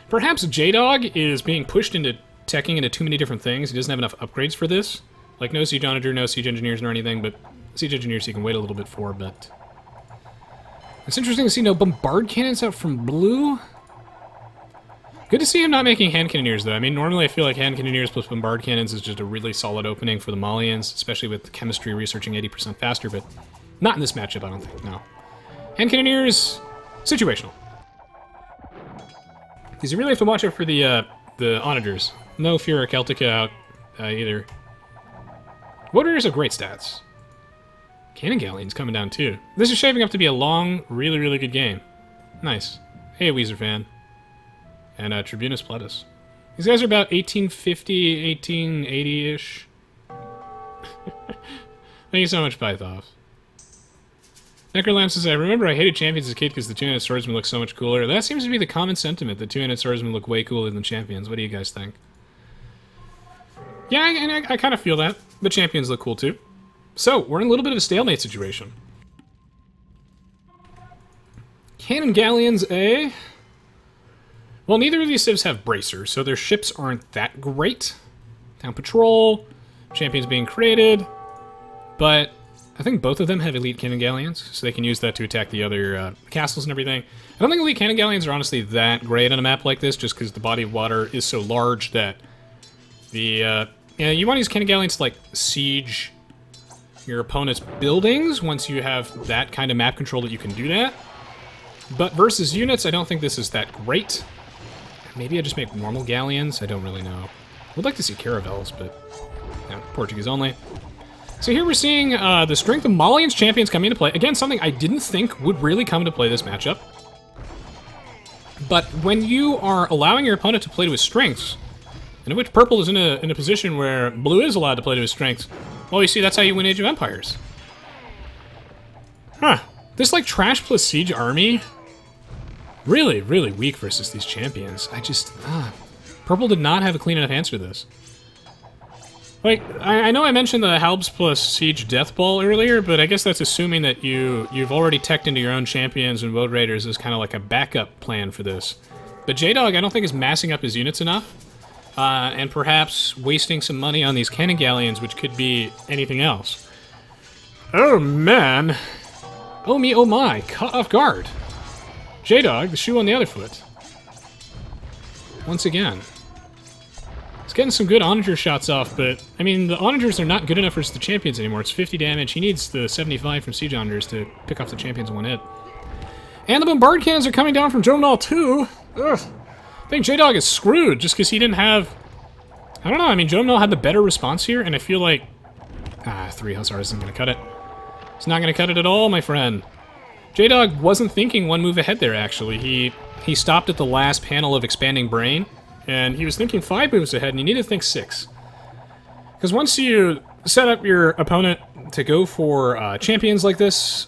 Perhaps J-Dog is being pushed into teching into too many different things. He doesn't have enough upgrades for this. Like, no Siege Onager, no Siege Engineers, nor anything, but Siege Engineers he can wait a little bit for, but... It's interesting to see no Bombard Cannons out from blue. Good to see him not making Hand Cannoneers, though. I mean, normally I feel like Hand Cannoneers plus Bombard Cannons is just a really solid opening for the Malians, especially with chemistry researching 80% faster, but not in this matchup, I don't think, no. Hand Cannoneers, situational. Because you really have to watch out for the uh, the onagers. No Furor Celtica out uh, either. Warriors have great stats. Cannon Galleon's coming down too. This is shaping up to be a long, really, really good game. Nice. Hey, Weezer fan. And uh, Tribunus Plebis. These guys are about 1850, 1880-ish. Thank you so much, Pythoff. Necrolamp says, I remember I hated Champions as a kid because the two-handed swordsman look so much cooler. That seems to be the common sentiment, the two-handed swordsman look way cooler than Champions. What do you guys think? Yeah, and I, I, I kind of feel that. The Champions look cool too. So, we're in a little bit of a stalemate situation. Cannon Galleons, eh? Well, neither of these civs have bracers, so their ships aren't that great. Town Patrol, Champions being created, but I think both of them have elite cannon galleons, so they can use that to attack the other uh, castles and everything. I don't think elite cannon galleons are honestly that great on a map like this, just because the body of water is so large that the uh, yeah you want to use cannon galleons to like siege your opponent's buildings once you have that kind of map control that you can do that. But versus units, I don't think this is that great. Maybe I just make normal galleons. I don't really know. Would like to see caravels, but yeah, Portuguese only. So here we're seeing uh, the strength of Malian's champions coming into play. Again, something I didn't think would really come into play this matchup. But when you are allowing your opponent to play to his strengths, and in which purple is in a, in a position where blue is allowed to play to his strengths, well, you see, that's how you win Age of Empires. Huh. This, like, trash plus siege army, really, really weak versus these champions. I just, ah. Purple did not have a clean enough answer to this. Like, I, I, know I mentioned the Halbs plus Siege Death Ball earlier, but I guess that's assuming that you, you've already teched into your own champions and Woad Raiders as kind of like a backup plan for this. But J-Dog, I don't think is massing up his units enough, uh, and perhaps wasting some money on these Cannon Galleons, which could be anything else. Oh, man. Oh me, oh my, caught off guard. J-Dog, the shoe on the other foot. Once again He's getting some good Onager shots off, but, I mean, the Onagers are not good enough versus the Champions anymore. It's 50 damage. He needs the 75 from Siege Onagers to pick off the Champions one hit. And the Bombard Cannons are coming down from Jomnal too. Ugh. I think J-Dog is screwed just because he didn't have... I don't know, I mean, Jomnal had the better response here, and I feel like... Ah, three Hussars isn't going to cut it. It's not going to cut it at all, my friend. J-Dog wasn't thinking one move ahead there, actually. He, he stopped at the last panel of Expanding Brain, and he was thinking five moves ahead, and you need to think six. Because once you set up your opponent to go for uh, champions like this,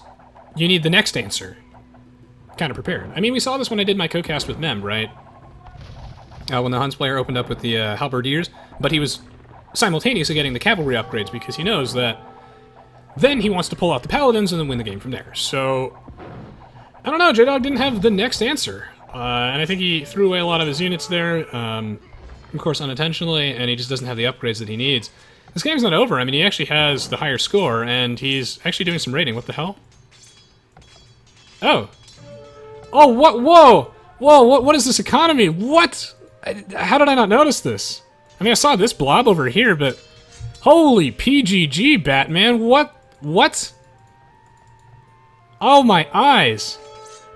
you need the next answer kind of prepared. I mean, we saw this when I did my co-cast with Mem, right? Uh, when the Huns player opened up with the uh, Halberdiers, but he was simultaneously getting the cavalry upgrades because he knows that then he wants to pull out the paladins and then win the game from there. So, I don't know, J-Dog didn't have the next answer. Uh, and I think he threw away a lot of his units there, um, of course unintentionally, and he just doesn't have the upgrades that he needs. This game's not over. I mean, he actually has the higher score, and he's actually doing some raiding. What the hell? Oh. Oh, what? Whoa! Whoa, what, what is this economy? What? How did I not notice this? I mean, I saw this blob over here, but... Holy PGG, Batman, what? What? Oh, my eyes.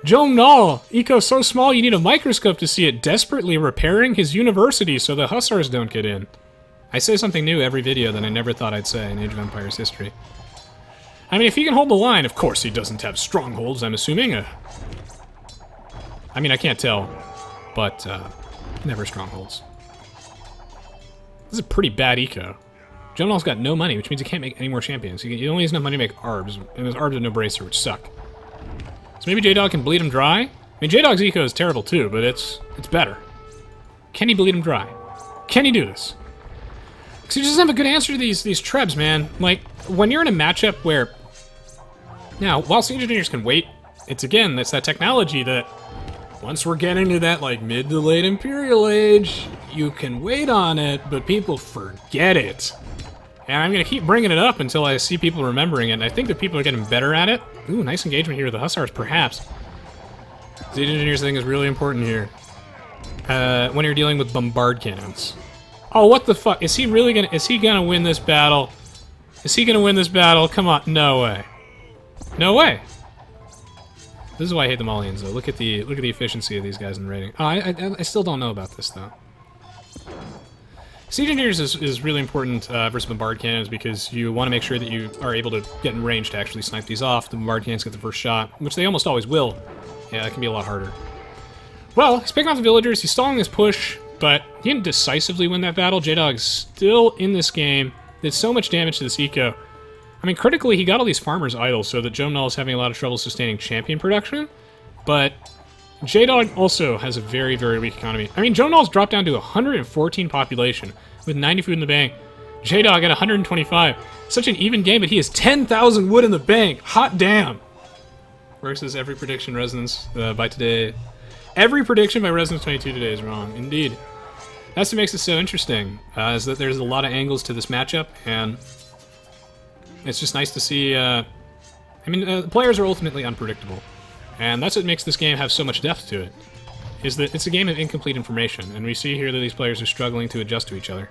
Joe Null, eco so small you need a microscope to see it, desperately repairing his university so the hussars don't get in. I say something new every video that I never thought I'd say in Age of Empires history. I mean, if he can hold the line, of course he doesn't have strongholds, I'm assuming. Uh, I mean, I can't tell, but uh, never strongholds. This is a pretty bad eco. Jonal's got no money, which means he can't make any more champions. He, only has enough money to make Arbs, and his Arbs have no Bracer, which suck. So maybe J-Dog can bleed him dry? I mean, J-Dog's eco is terrible too, but it's it's better. Can he bleed him dry? Can he do this? Because he doesn't have a good answer to these, these trebs, man. Like, when you're in a matchup where... Now, while Siege Engineers can wait, it's again, it's that technology that once we're getting to that like mid to late Imperial Age, you can wait on it, but people forget it. And I'm gonna keep bringing it up until I see people remembering it, and I think that people are getting better at it. Ooh, nice engagement here with the Hussars, perhaps. The engineers thing is really important here. Uh, when you're dealing with bombard cannons. Oh, what the fuck? Is he really gonna, is he gonna win this battle? Is he gonna win this battle? Come on, no way. No way. This is why I hate the Malians, though. Look at the look at the efficiency of these guys in raiding. Oh, I, I, I still don't know about this, though. Siege Engineers is, is really important uh, versus Bombard Cannons because you want to make sure that you are able to get in range to actually snipe these off. The Bombard Cannons get the first shot, which they almost always will. Yeah, it can be a lot harder. Well, he's picking off the villagers, he's stalling his push, but he didn't decisively win that battle. J-Dog's still in this game. Did so much damage to this eco. I mean, critically, he got all these farmers idle so that Joe Null is having a lot of trouble sustaining champion production, but J-Dog also has a very, very weak economy. I mean, Joe Null's dropped down to 114 population with 90 food in the bank. J-Dog at 125. Such an even game, but he has 10,000 wood in the bank. Hot damn. Versus every prediction Resonance uh, by today. Every prediction by Resonance 22 today is wrong, indeed. That's what makes it so interesting, uh, is that there's a lot of angles to this matchup, and it's just nice to see. Uh, I mean, uh, players are ultimately unpredictable, and that's what makes this game have so much depth to it. Is that it's a game of incomplete information, and we see here that these players are struggling to adjust to each other.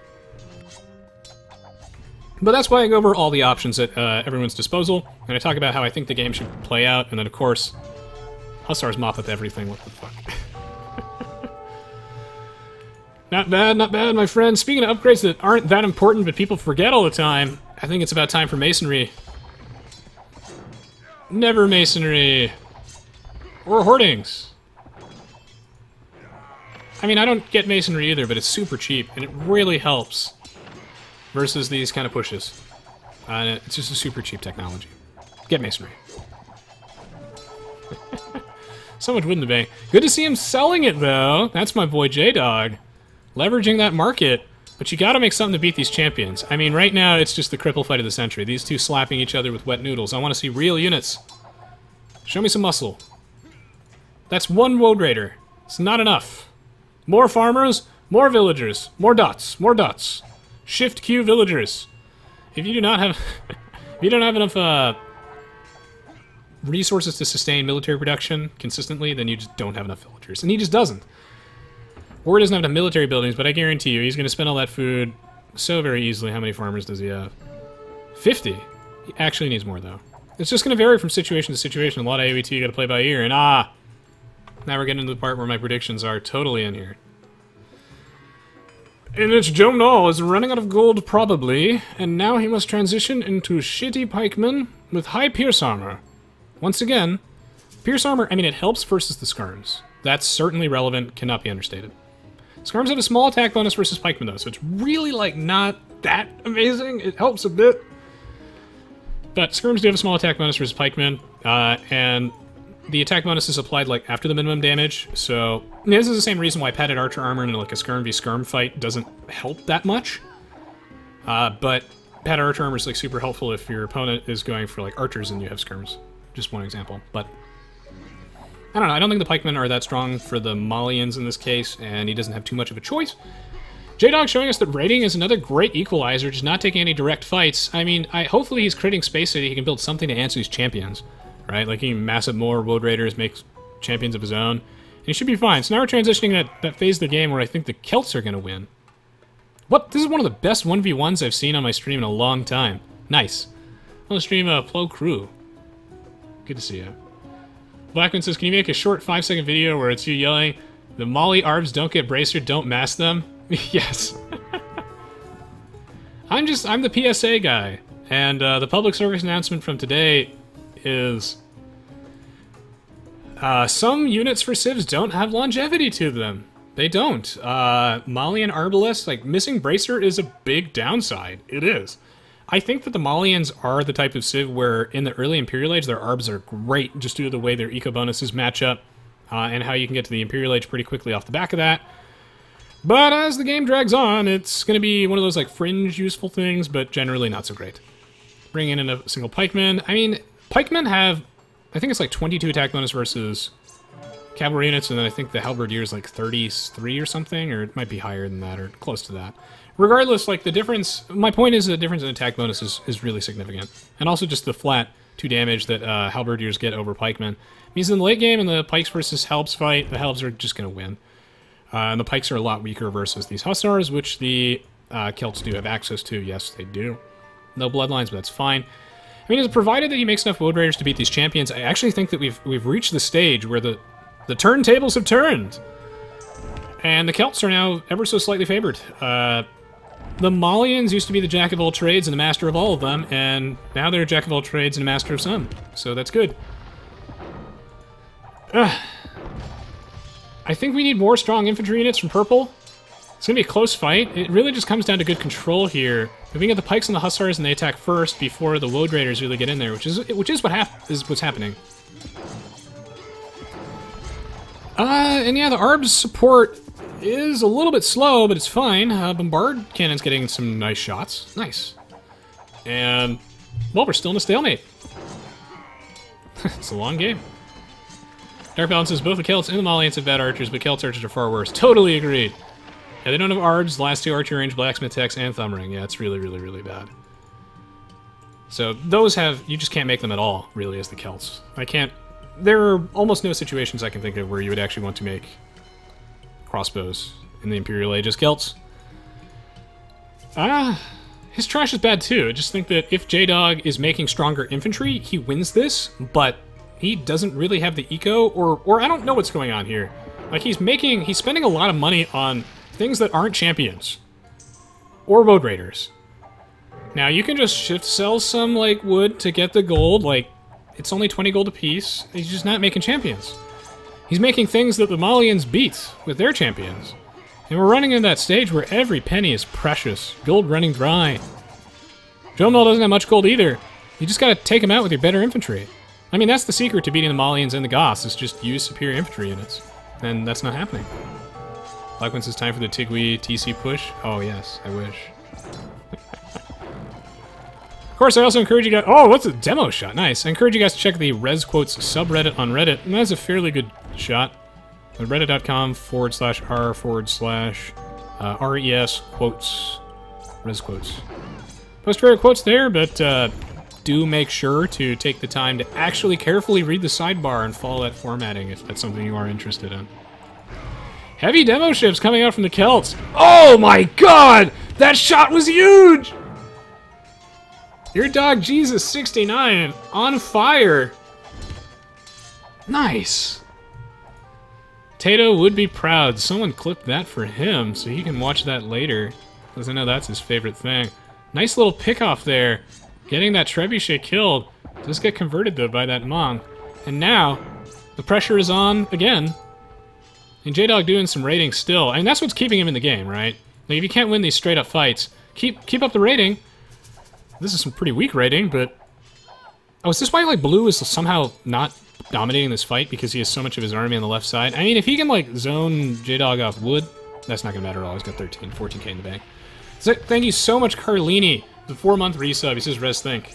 But that's why I go over all the options at uh, everyone's disposal, and I talk about how I think the game should play out, and then of course, Hussars mop up everything. What the fuck? not bad, not bad, my friend. Speaking of upgrades that aren't that important, but people forget all the time, I think it's about time for masonry. Never masonry. Or hoardings. I mean, I don't get masonry either, but it's super cheap, and it really helps versus these kind of pushes. Uh, it's just a super cheap technology. Get masonry. so much wood in the bank. Good to see him selling it, though. That's my boy J-Dog. Leveraging that market. But you gotta make something to beat these champions. I mean, right now, it's just the cripple fight of the century. These two slapping each other with wet noodles. I want to see real units. Show me some muscle. That's one Woad Raider. It's not enough. More farmers, more villagers, more dots, more dots. Shift Q villagers. If you do not have... if you don't have enough, uh, resources to sustain military production consistently, then you just don't have enough villagers. And he just doesn't. Or he doesn't have enough military buildings, but I guarantee you, he's going to spend all that food so very easily. How many farmers does he have? 50. He actually needs more, though. It's just going to vary from situation to situation. A lot of AOT you got to play by ear, and ah! Now we're getting to the part where my predictions are totally in here. And it's Joe Null is running out of gold, probably, and now he must transition into shitty pikemen with high pierce armor. Once again, pierce armor, I mean, it helps versus the Skirms. That's certainly relevant, cannot be understated. Skirms have a small attack bonus versus pikemen though, so it's really like not that amazing. It helps a bit. But skirms do have a small attack bonus versus pikemen, uh, and the attack bonus is applied like after the minimum damage. So this is the same reason why padded archer armor in like a skirm v skirm fight doesn't help that much. Uh, but padded archer armor is like super helpful if your opponent is going for like archers and you have skirms. Just one example, but I don't know. I don't think the pikemen are that strong for the Malians in this case, and he doesn't have too much of a choice. J-Dog showing us that raiding is another great equalizer, just not taking any direct fights. I mean, I, hopefully he's creating space so that he can build something to answer these champions, right? Like he can mass up more Woad Raiders, makes champions of his own, and he should be fine. So now we're transitioning that, that phase of the game where I think the Celts are going to win. What? This is one of the best 1v1s I've seen on my stream in a long time. Nice. On the stream, uh, Plo Crew. Good to see you. Blackman says, can you make a short five second video where it's you yelling, the Molly Arbs don't get bracer, don't mask them? yes. I'm just, I'm the PSA guy. And uh, the public service announcement from today is uh, some units for civs don't have longevity to them. They don't. Uh, Malian Arbalest, like missing bracer is a big downside. It is. I think that the Malians are the type of civ where in the early Imperial Age, their arbs are great just due to the way their eco bonuses match up uh, and how you can get to the Imperial Age pretty quickly off the back of that. But as the game drags on, it's going to be one of those like fringe useful things, but generally not so great. Bring in a single pikeman. I mean, pikemen have, I think it's like 22 attack bonus versus cavalry units, and then I think the halberdier is like 33 or something, or it might be higher than that, or close to that regardless, like the difference, my point is the difference in attack bonus is, is really significant. And also just the flat two damage that uh, halberdiers get over pikemen. Means in the late game in the pikes versus halbs fight, the halbs are just going to win. Uh, and the pikes are a lot weaker versus these hussars, which the uh, Celts do have access to. Yes, they do. No bloodlines, but that's fine. I mean, provided that he makes enough Woad Raiders to beat these champions, I actually think that we've we've reached the stage where the the turntables have turned, and the Celts are now ever so slightly favored. Uh, the Malians used to be the jack of all trades and the master of all of them, and now they're jack of all trades and a master of some. So that's good. Ugh. I think we need more strong infantry units from purple. It's gonna be a close fight. It really just comes down to good control here. If we get the pikes and the hussars and they attack first before the woad raiders really get in there, which is which is what hap is what's happening. Uh, and yeah, the ARBs support is a little bit slow, but it's fine. Uh, Bombard Cannon's getting some nice shots. Nice. And, well, we're still in a stalemate. it's a long game. Dark Balance says both the Celts and the Malians have bad archers, but Celts archers are far worse. Totally agreed. Yeah, they don't have arbs, last two archery range, blacksmith techs, and thumb ring. Yeah, it's really, really, really bad. So those have, you just can't make them at all, really, as the Celts. I can't, there are almost no situations I can think of where you would actually want to make crossbows in the Imperial Age as Celts. Ah, his trash is bad too. I just think that if J-Dog is making stronger infantry, he wins this, but he doesn't really have the eco, or or I don't know what's going on here. Like he's making, he's spending a lot of money on things that aren't champions. Or Woad Raiders. Now you can just shift sell some like wood to get the gold, like it's only 20 gold a piece. He's just not making champions. He's making things that the Malians beat with their champions. And we're running in that stage where every penny is precious. Gold running dry. Jomel doesn't have much gold either. You just gotta take him out with your better infantry. I mean, that's the secret to beating the Malians and the Goths, is just use superior infantry units. And that's not happening. Black it's time for the Tigui TC push. Oh yes, I wish. Of course, I also encourage you guys... Oh, what's a demo shot? Nice. I encourage you guys to check the Res Quotes subreddit on Reddit, and that's a fairly good shot. Reddit.com forward slash r forward slash uh, res quotes. Res quotes. Post favorite quotes there, but uh, do make sure to take the time to actually carefully read the sidebar and follow that formatting if that's something you are interested in. Heavy demo ships coming out from the Celts. Oh my god! That shot was huge! J-Dog Jesus 69 on fire. Nice. Tato would be proud. Someone clipped that for him so he can watch that later. Because I know that's his favorite thing. Nice little pick off there. Getting that trebuchet killed. Does get converted though by that Mong. And now, the pressure is on again. And J-Dog doing some rating still. I mean, that's what's keeping him in the game, right? Like, if you can't win these straight-up fights, keep keep up the rating. This is some pretty weak rating, but... Oh, is this why, like, Blue is somehow not dominating this fight because he has so much of his army on the left side? I mean, if he can, like, zone J-Dog off wood, that's not going to matter at all. He's got 13, 14k in the bank. So, thank you so much, Carlini. The four-month resub. He says, Res Think.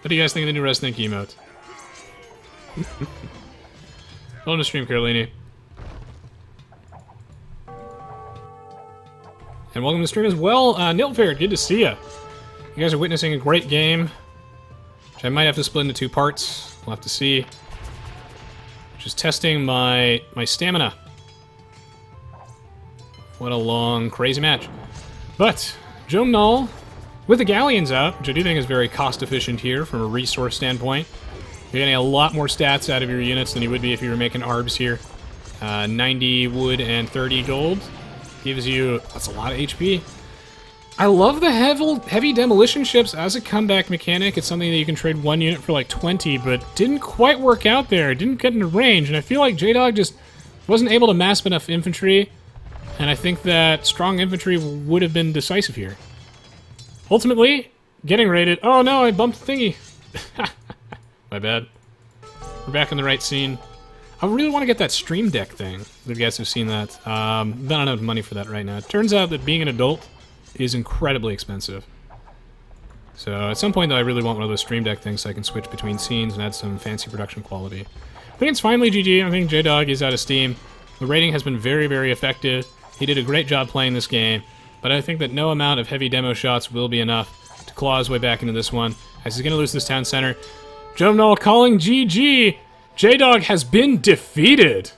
What do you guys think of the new Res Think emote? Welcome stream, Carlini. And welcome to the stream as well, uh, Nilfair, good to see you. You guys are witnessing a great game, which I might have to split into two parts. We'll have to see. Just testing my my stamina. What a long, crazy match. But, Joe Null, with the Galleons out, which I do think is very cost efficient here from a resource standpoint, you're getting a lot more stats out of your units than you would be if you were making ARBs here. Uh, 90 wood and 30 gold. Gives you... That's a lot of HP. I love the heavy, heavy demolition ships as a comeback mechanic. It's something that you can trade one unit for like 20, but didn't quite work out there. Didn't get into range, and I feel like J-Dog just wasn't able to mass enough infantry, and I think that strong infantry would have been decisive here. Ultimately, getting raided. Oh no, I bumped the thingy. My bad. We're back in the right scene. I really want to get that Stream Deck thing. If you guys have seen that. Um, don't have money for that right now. It turns out that being an adult is incredibly expensive. So at some point, though, I really want one of those Stream Deck things so I can switch between scenes and add some fancy production quality. I think it's finally GG. I think J-Dog is out of steam. The rating has been very, very effective. He did a great job playing this game, but I think that no amount of heavy demo shots will be enough to claw his way back into this one, as he's going to lose this town center. Joe calling GG. J-Dog has been defeated.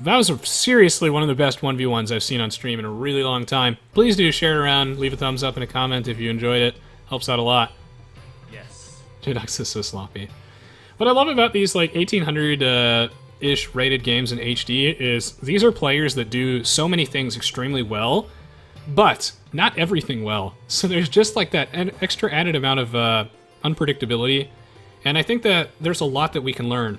That was seriously one of the best 1v1s I've seen on stream in a really long time. Please do share it around, leave a thumbs up and a comment if you enjoyed it. Helps out a lot. Yes. J-Dog's is so sloppy. What I love about these like 1800-ish uh, rated games in HD is these are players that do so many things extremely well, but not everything well. So there's just like that extra added amount of uh, unpredictability and I think that there's a lot that we can learn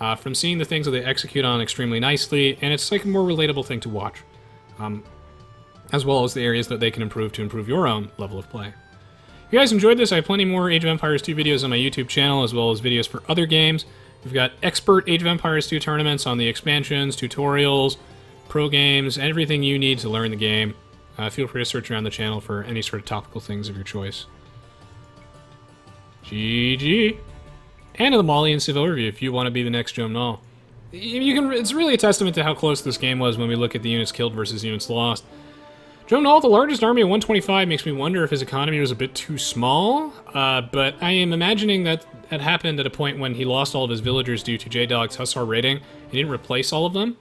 uh, from seeing the things that they execute on extremely nicely, and it's like a more relatable thing to watch, um, as well as the areas that they can improve to improve your own level of play. If you guys enjoyed this, I have plenty more Age of Empires 2 videos on my YouTube channel, as well as videos for other games. We've got expert Age of Empires 2 tournaments on the expansions, tutorials, pro games, everything you need to learn the game. Uh, feel free to search around the channel for any sort of topical things of your choice. GG and the Malian Civ overview if you want to be the next Joe Null. You can. It's really a testament to how close this game was when we look at the units killed versus units lost. Joe Null, the largest army of 125, makes me wonder if his economy was a bit too small. Uh, but I am imagining that that happened at a point when he lost all of his villagers due to J-Dog's Hussar raiding. He didn't replace all of them.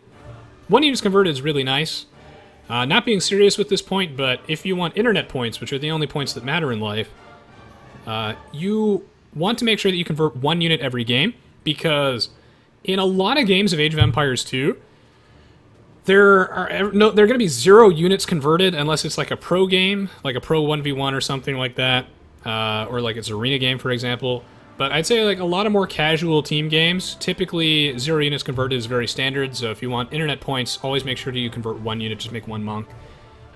One unit's converted is really nice. Uh, not being serious with this point, but if you want internet points, which are the only points that matter in life, uh, you want to make sure that you convert one unit every game because in a lot of games of Age of Empires 2, there are no there are going to be zero units converted unless it's like a pro game, like a pro 1v1 or something like that, uh, or like it's arena game, for example. But I'd say like a lot of more casual team games, typically zero units converted is very standard. So if you want internet points, always make sure that you convert one unit, just make one monk.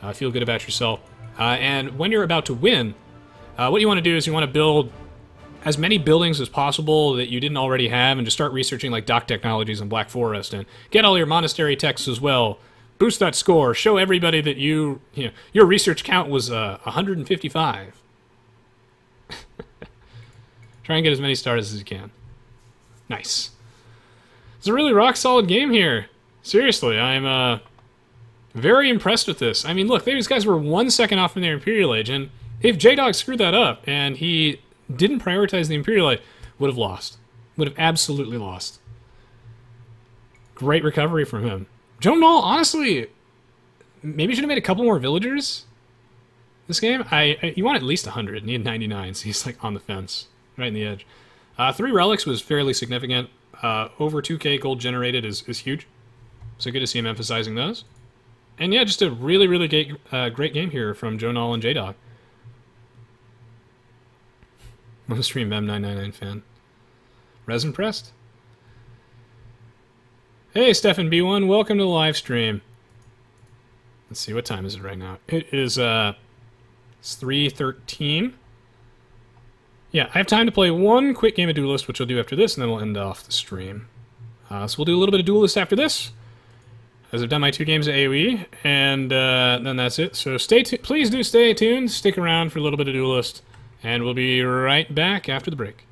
Uh, feel good about yourself. Uh, and when you're about to win, uh, what you want to do is you want to build as many buildings as possible that you didn't already have and just start researching like dock technologies in Black Forest and get all your monastery texts as well. Boost that score. Show everybody that you, you know, your research count was uh, 155. Try and get as many stars as you can. Nice. It's a really rock solid game here. Seriously, I'm uh, very impressed with this. I mean, look, these guys were one second off from their Imperial Age, and if J-Dog screwed that up and he didn't prioritize the Imperial Light, would have lost. Would have absolutely lost. Great recovery from him. Joe Null, honestly, maybe should have made a couple more villagers this game. I, I You want at least 100, and he had 99, so he's like on the fence, right in the edge. Uh, three relics was fairly significant. Uh, over 2k gold generated is, is huge. So good to see him emphasizing those. And yeah, just a really, really great, uh, great game here from Joe Null and J-Dog. On stream, M999 fan. Resin pressed? Hey, Stefan B1, welcome to the live stream. Let's see, what time is it right now? It is, uh, it's 3.13. Yeah, I have time to play one quick game of Duelyst, which I'll do after this, and then we'll end off the stream. Uh, so we'll do a little bit of Duelyst after this, as I've done my two games of AoE, and uh, then that's it. So stay please do stay tuned, stick around for a little bit of Duelyst, and we'll be right back after the break.